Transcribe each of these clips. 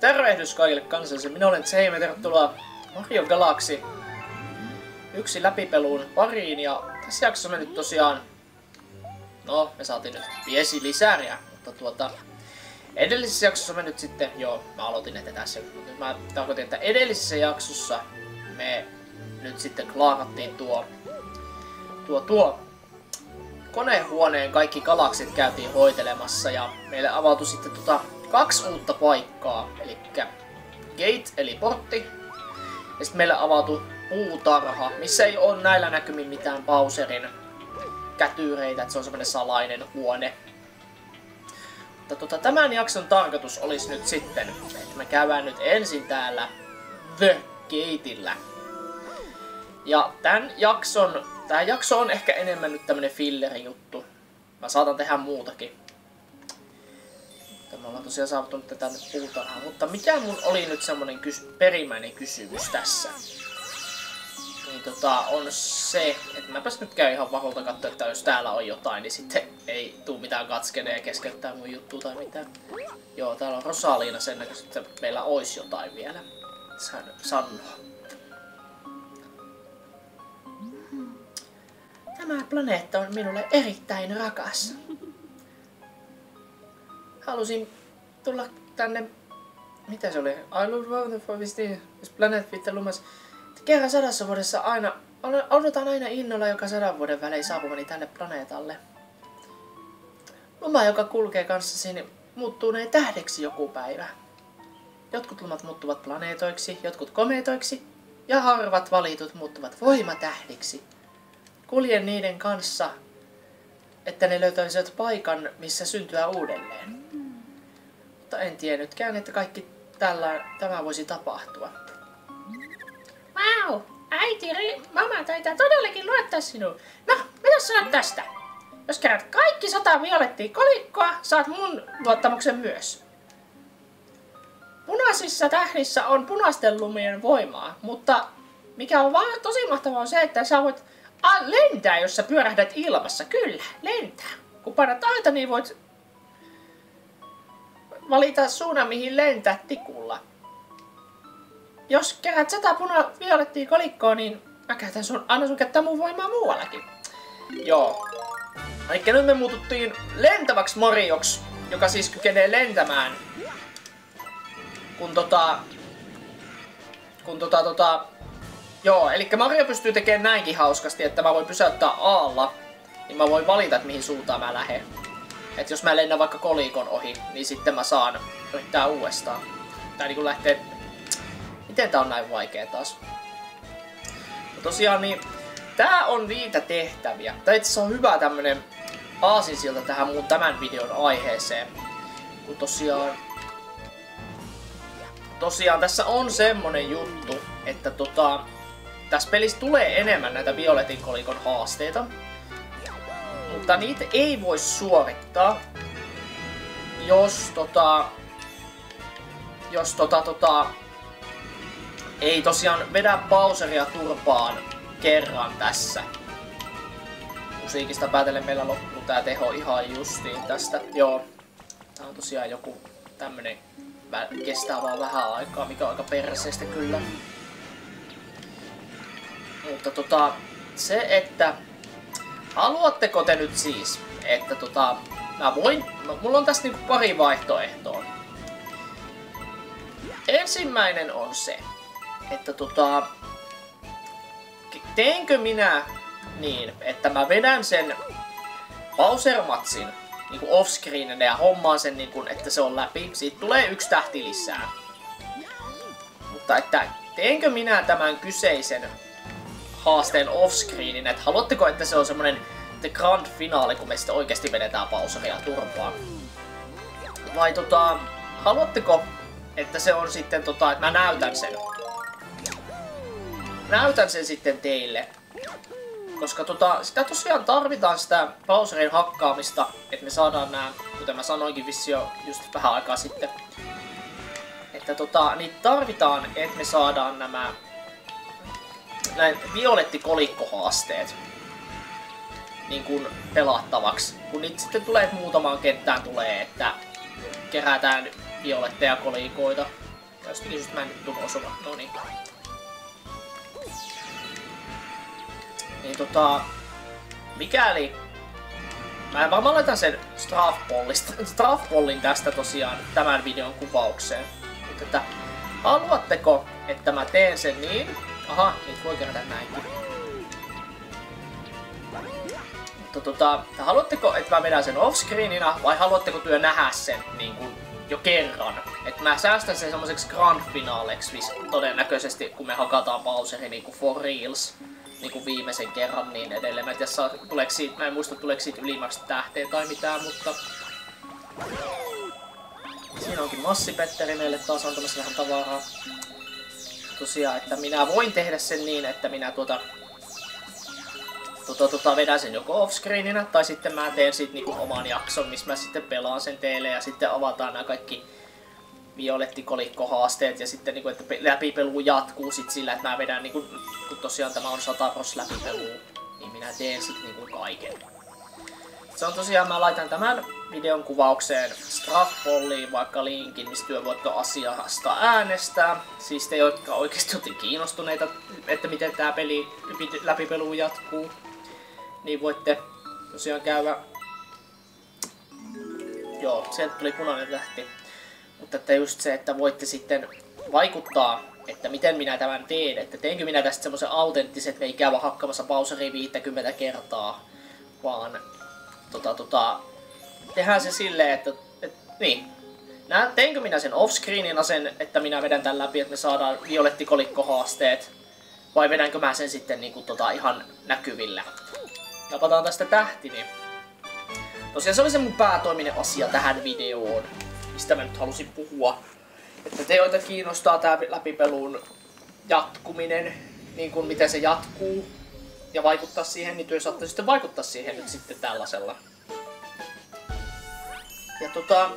Tervehdys kaikille kansalaisille. Minä olen Tsei ja tervetuloa Mario Galaxy yksi läpipeluun pariin. Ja tässä jaksossa me nyt tosiaan... No, me saatiin nyt viesi lisäriä, mutta tuota... Edellisessä jaksossa me nyt sitten... Joo, mä aloitin että tässä, mutta nyt mä tarkoitin, että edellisessä jaksossa me nyt sitten klaarattiin tuo... Tuo, tuo konehuoneen kaikki galaksit käytiin hoitelemassa ja meille avautui sitten tota kaksi uutta paikkaa, eli gate eli portti, ja sitten meillä avautui puutarha, missä ei ole näillä näkymin mitään Bowserin kätyreitä, että se on semmoinen salainen huone. Mutta tota, tämän jakson tarkoitus olisi nyt sitten, että me käydään nyt ensin täällä The Gateillä. Ja tämän jakson, tämä jakso on ehkä enemmän nyt tämmönen filleri juttu. Mä saatan tehdä muutakin. Ollaan tosiaan saavuttu nyt tänne puutarhaan. Mutta mikä mun oli nyt semmonen kys perimmäinen kysymys tässä? Niin tota, on se, että mäpäs nyt käyn ihan vaholta katsoa, että jos täällä on jotain, niin sitten ei tuu mitään katskeneja ja keskeyttää mun juttu tai mitään. Joo, täällä on Rosaliina sen näköistä, että meillä olisi jotain vielä. Sanoa. Tämä planeetta on minulle erittäin rakas halusin tulla tänne, mitä se oli, I look round for this planet with the. Kerran sadassa vuodessa aina, odotan aina innolla joka sadan vuoden välein saapumani tänne planeetalle. Luma, joka kulkee kanssasi, niin muuttuu ne tähdeksi joku päivä. Jotkut lumat muuttuvat planeetoiksi, jotkut komeetoiksi, ja harvat valitut muuttuvat voimatähdiksi. Kuljen niiden kanssa, että ne löytäisivät paikan, missä syntyä uudelleen mutta en tiennytkään, että kaikki tällä, tämä voisi tapahtua. Wow, äiti, mama taitaa todellakin luottaa sinuun. No, mitä sanot tästä? Jos kerät kaikki sata violettia kolikkoa, saat mun luottamuksen myös. Punaisissa tähdissä on punaisten lumien voimaa, mutta mikä on vaan tosi mahtavaa on se, että sä voit lentää, jos sä pyörähdät ilmassa. Kyllä, lentää. Kun painat aita, niin voit valita suunnan, mihin lentää tikulla. Jos kerät sata puna violettia kolikkoa, niin mä käytän sun, anna sun käyttää mun voimaa muuallakin. Joo. Eli nyt me muututtiin lentäväksi Marioksi, joka siis kykenee lentämään. Kun tota... Kun tota tota... Joo, eli Mario pystyy tekemään näinkin hauskasti, että mä voin pysäyttää Aalla. Niin mä voin valita, että mihin suuntaan mä lähden. Että jos mä lennän vaikka kolikon ohi, niin sitten mä saan yrittää uudestaan. Tai niinku lähtee... Miten tää on näin vaikea taas? No tosiaan niin... Tää on niitä tehtäviä. Tää itse on hyvä tämmönen aasinsilta tähän mun tämän videon aiheeseen. Kun tosiaan... Tosiaan tässä on semmonen juttu, että tota... Tässä pelissä tulee enemmän näitä Violetin kolikon haasteita mutta niitä ei voi suorittaa, jos tota, jos tota, tota, ei tosiaan vedä Bowseria turpaan kerran tässä. Musiikista päätellen meillä loppuu tää teho ihan justiin tästä. Joo, tää on tosiaan joku tämmönen kestää vaan vähän aikaa, mikä on aika perseestä kyllä. Mutta tota, se, että Haluatteko te nyt siis, että tota, mä voin, mulla on tässä niinku pari vaihtoehtoa. Ensimmäinen on se, että tota, teenkö minä niin, että mä vedän sen Bowser-matsin niinku offscreen ja hommaan sen niinku, että se on läpi. Siitä tulee yksi tähti lisää. Mutta että teenkö minä tämän kyseisen haasteen offscreenin, että haluatteko, että se on semmonen the grand finaali, kun me sitten oikeasti vedetään pausaria turpaan? Vai tota, haluatteko, että se on sitten tota, että mä näytän sen? Näytän sen sitten teille. Koska tota, sitä tosiaan tarvitaan sitä Bowserin hakkaamista, että me saadaan nämä, kuten mä sanoinkin vissi jo just vähän aikaa sitten, että tota, niin tarvitaan, että me saadaan nämä näin violettikolikkohaasteet niin kuin pelattavaksi. Kun niitä sitten tulee, muutamaan kenttään tulee, että kerätään violetteja kolikoita. Jostakin syystä mä en nyt osumaan. No niin. Niin tota... Mikäli... Mä varmaan laitan sen Strafpollin tästä tosiaan tämän videon kuvaukseen. Mutta että haluatteko, että mä teen sen niin? Aha, nyt voi kerätä näinkin. Mutta tota, haluatteko, että mä vedän sen offscreenina vai haluatteko työ nähdä sen niin kuin jo kerran? Että mä säästän sen semmoiseksi grand finaaleksi todennäköisesti, kun me hakataan Bowseri niin kuin for reals niin kuin viimeisen kerran niin edelleen. Mä en, tiedä, tuleeko siitä, mä en muista tuleeko siitä ylimmäksi tähteä tai mitään, mutta... Siinä onkin Massipetteri meille taas antamassa vähän tavaraa. Tosiaan, että minä voin tehdä sen niin, että minä tuota tota, tota, vedän sen joko offscreeninä, tai sitten mä teen siitä niinku oman jakson, missä mä sitten pelaan sen teille, ja sitten avataan nämä kaikki violettikolikkohaasteet, ja sitten niinku, että läpipelu jatkuu sit sillä, että mä vedän niinku, kun tosiaan tämä on 100 pros läpipelu, niin minä teen sit niinku kaiken. Se on tosiaan, mä laitan tämän videon kuvaukseen Straffbolliin vaikka linkin, mistä työ asiasta äänestää. Siis te, jotka oikeasti olette kiinnostuneita, että miten tämä peli läpipelu jatkuu niin voitte tosiaan käydä... Joo, sieltä tuli punainen lähti. Mutta että just se, että voitte sitten vaikuttaa, että miten minä tämän teen. Että teenkö minä tästä semmoisen autenttisen, että me ei käydä hakkamassa Bowseria 50 kertaa. Vaan tota, tota, tehdään se silleen, että, että niin, Nää, teenkö minä sen offscreenina sen, että minä vedän tän läpi, että me saadaan violettikolikkohaasteet, vai vedänkö mä sen sitten niinku tota ihan näkyvillä? Napataan tästä tähti, niin... Tosiaan se oli se mun päätoiminen asia tähän videoon, mistä mä nyt halusin puhua. Että te, joita kiinnostaa tää läpipelun jatkuminen, niin kuin miten se jatkuu, ja vaikuttaa siihen, niin työ saatte sitten vaikuttaa siihen nyt sitten tällaisella. Ja tota...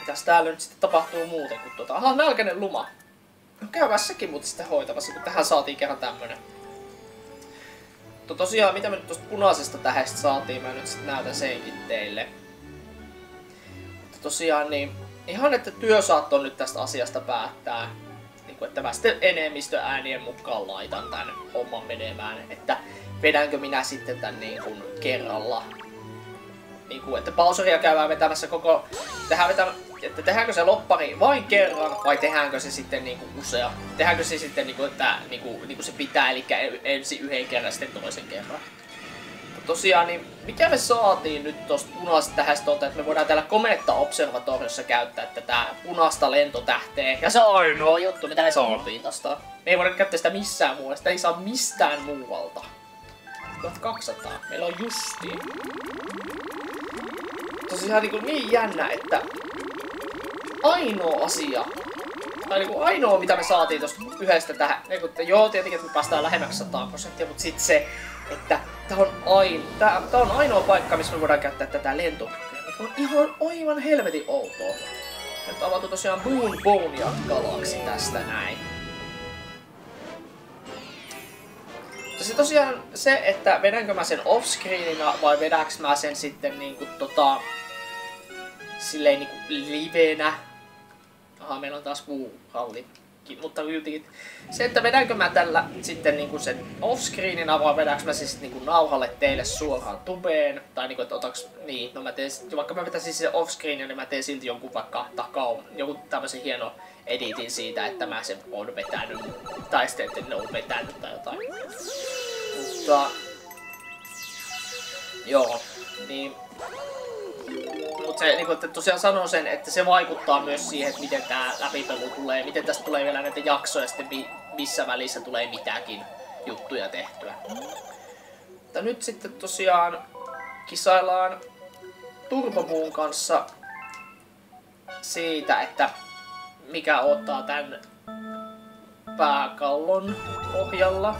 Mitäs täällä nyt sitten tapahtuu muuten kuin tota... Aha, nälkäinen luma. No käydään sekin mutta sitten hoitamassa, kun tähän saatiin kerran tämmönen. Mutta tosiaan, mitä me nyt tuosta punaisesta tähdestä saatiin, mä nyt sitten näytän senkin teille. Mutta tosiaan, niin ihan että työsaatto nyt tästä asiasta päättää. Kuin, että mä sitten enemmistöäänien mukaan laitan tämän homman menemään. Että vedänkö minä sitten tän niin kuin kerralla. Niin kuin, että pauseria käydään vetämässä koko... Tehdään vetämä, että tehdäänkö se loppari vain kerran vai tehdäänkö se sitten niinku usea? Tehdäänkö se sitten niinku, että niinku, niinku se pitää, eli ensin yhden kerran sitten toisen kerran? Tosiaan, niin mikä me saatiin nyt tosta punaisesta tähästä että me voidaan täällä Kometta Observatoriossa käyttää tätä punaista lentotähteä. Ja se on ainoa juttu, mitä ne saatiin tosta. Me ei voida käyttää sitä missään muualta, sitä ei saa mistään muualta. 1200, meillä on justi. Tosiaan niin, niin jännä, että ainoa asia, tai niinku ainoa mitä me saatiin tosta yhdestä tähän, että joo tietenkin, että me päästään lähemmäksi 100 prosenttia, mutta sitten se, että tää on, ain, tää, tää on ainoa paikka, missä me voidaan käyttää tätä lentopykäriä, mikä on ihan aivan helvetin outoa. Nyt avautuu tosiaan Moon Bone ja Galaxy tästä näin. Mutta se tosiaan se, että vedänkö mä sen offscreenina vai vedäks mä sen sitten niinku tota silleen niinku livenä aha, meillä on taas hallikin, mutta yltiin. Se, että vedänkö mä tällä sitten niinku sen offscreenina vai vedänkö mä siis niinku nauhalle teille suoraan tubeen, tai niinku, että otaks, niin, no mä teen, vaikka mä vetäisin sen offscreenin, niin mä teen silti jonkun vaikka takaa, joku tämmöisen hieno editin siitä, että mä sen on vetänyt, tai sitten, että ne on vetänyt tai jotain. Mutta, joo, niin mutta se niin että tosiaan sanon sen, että se vaikuttaa myös siihen, että miten tämä läpipelu tulee, miten tästä tulee vielä näitä jaksoja sitten missä välissä tulee mitäkin juttuja tehtyä. Mutta nyt sitten tosiaan kisaillaan Turbomuun kanssa siitä, että mikä ottaa tämän pääkallon pohjalla.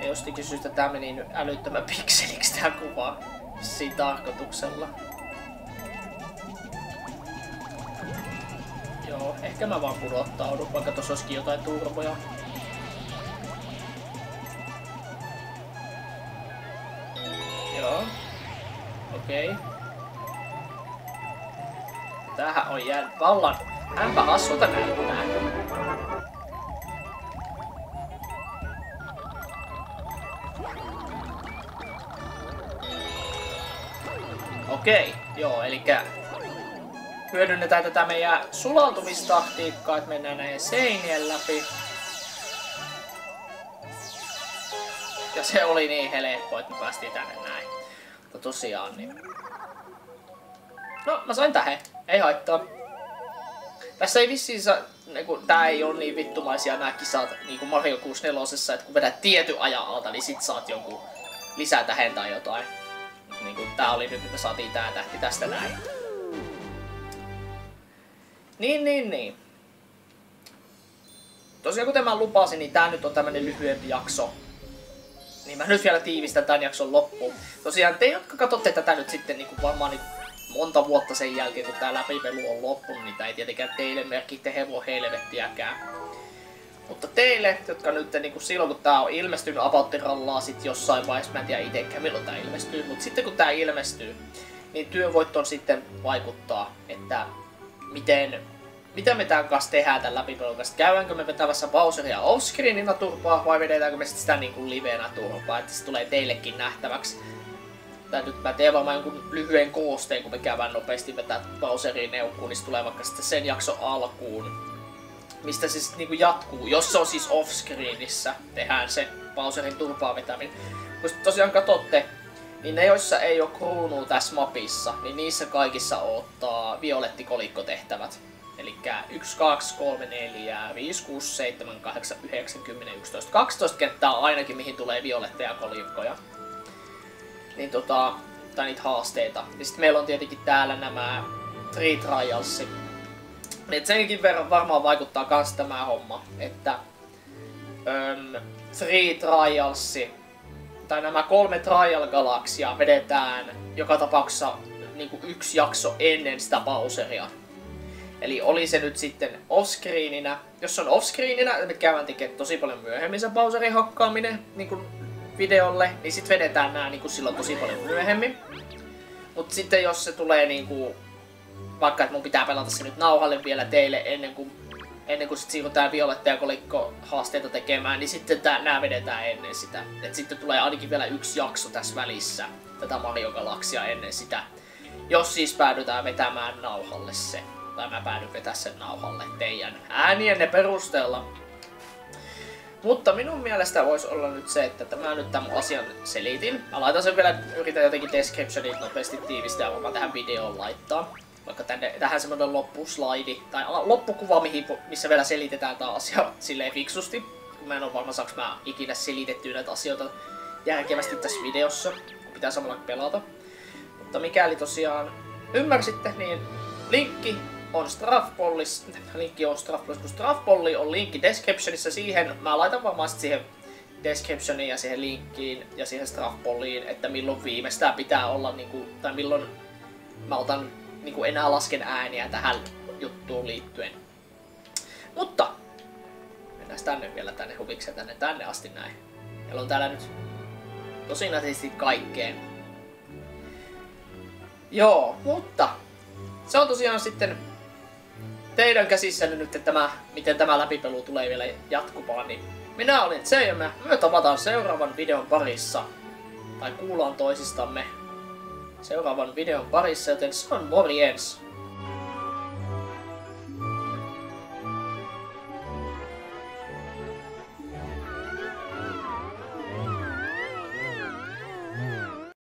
Ja jostakin syystä tää meni nyt älyttömän pikseliksi tää kuva siinä tarkoituksella. Ehkä mä vaan pudottaudun, vaikka tossa olisikin jotain turboja. Joo. Okei. Okay. Tämähän on jäänyt vallan hänpä hassulta näyttää. Okei, joo, eli hyödynnetään tätä meidän sulautumistaktiikkaa, että mennään näiden seinien läpi. Ja se oli niin helppo, että me päästiin tänne näin. Mutta tosiaan niin... No, mä sain tähän. Ei haittaa. Tässä ei vissiin saa... Niin tää ei ole niin vittumaisia nämä kisat niin kuin Mario 64, että kun vedät tietyn ajan alta, niin sit saat jonkun lisää tähän tai jotain. Niin kuin tää oli nyt, me saatiin tää tähti tästä näin. Niin, niin, niin. Tosiaan kuten mä lupasin, niin tää nyt on tämmönen lyhyempi jakso. Niin mä nyt vielä tiivistän tämän jakson loppuun. Tosiaan te, jotka katsotte tätä nyt sitten niin kuin varmaan niin monta vuotta sen jälkeen, kun tää läpipelu on loppunut, niin tää ei tietenkään teille merkitte hevon helvettiäkään. Mutta teille, jotka nyt niin kuin silloin kun tää on ilmestynyt Abauttirallaa sit jossain vaiheessa, mä en tiedä itekään milloin tää ilmestyy, mutta sitten kun tää ilmestyy, niin työvoittoon sitten vaikuttaa, että miten, mitä me tämän kanssa tehdään tämän läpipelun kanssa. Käydäänkö me vetävässä Bowseria offscreenina turpaa vai vedetäänkö me sitä niin kuin livenä turpaa, että se tulee teillekin nähtäväksi. Tai nyt mä teen varmaan jonkun lyhyen koosteen, kun me käydään nopeasti vetää Bowserin neukkuun, niin se tulee vaikka sitten sen jakso alkuun mistä se sitten niinku jatkuu, jos se on siis offscreenissä, tehdään se Bowserin turpaa vetäminen. Kun tosiaan katsotte, niin ne joissa ei ole kruunua tässä mapissa, niin niissä kaikissa ottaa violetti kolikkotehtävät. Eli 1, 2, 3, 4, 5, 6, 7, 8, 9, 10, 11, 12 kenttää ainakin mihin tulee violetteja kolikkoja. Niin tota, tai niitä haasteita. Ja sitten meillä on tietenkin täällä nämä Three Trialsit, niin senkin verran varmaan vaikuttaa kans tämä homma, että öm, Three Trialsi, tai nämä kolme Trial Galaksia vedetään joka tapauksessa niin kuin yksi jakso ennen sitä Bowseria. Eli oli se nyt sitten offscreeninä. Jos on offscreeninä, me käydään tekemään tosi paljon myöhemmin se Bowserin hakkaaminen niin kuin videolle, niin sitten vedetään nämä niin kuin silloin tosi paljon myöhemmin. Mutta sitten jos se tulee niin kuin vaikka että mun pitää pelata se nyt nauhalle vielä teille ennen kuin, ennen kuin sit siirrytään violetta ja kolikko haasteita tekemään, niin sitten tää, nää vedetään ennen sitä. Et sitten tulee ainakin vielä yksi jakso tässä välissä tätä Mario Galaxia ennen sitä. Jos siis päädytään vetämään nauhalle se. Tai mä päädyn vetää sen nauhalle teidän äänienne perusteella. Mutta minun mielestä voisi olla nyt se, että mä nyt tämän asian selitin. Mä laitan sen vielä, yritän jotenkin descriptionit nopeasti tiivistää, mä tähän videoon laittaa vaikka tänne, tähän semmoinen loppuslaidi, tai loppukuva, mihin, missä vielä selitetään tämä asia silleen fiksusti. Mä en ole varma, saaks mä ikinä selitettyä näitä asioita järkevästi tässä videossa, pitää samalla pelata. Mutta mikäli tosiaan ymmärsitte, niin linkki on Strafpollis, linkki on Strafpollis, kun Strafpolli on linkki descriptionissa siihen, mä laitan varmaan siihen descriptioniin ja siihen linkkiin ja siihen Strafpolliin, että milloin viimeistään pitää olla, niin kuin, tai milloin mä otan niin kuin enää lasken ääniä tähän juttuun liittyen. Mutta mennään tänne vielä tänne huvikseen tänne tänne asti näin. Meillä on täällä nyt tosi nätisti kaikkeen. Joo, mutta se on tosiaan sitten teidän käsissänne nyt, että tämä, miten tämä läpipelu tulee vielä jatkumaan, niin minä olin se ja me, me tavataan seuraavan videon parissa. Tai kuullaan toisistamme seuraavan videon parissa, joten se on morjens!